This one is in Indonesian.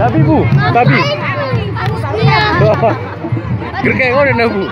Tapi bu, tapi. Gerkeng udah nih bu.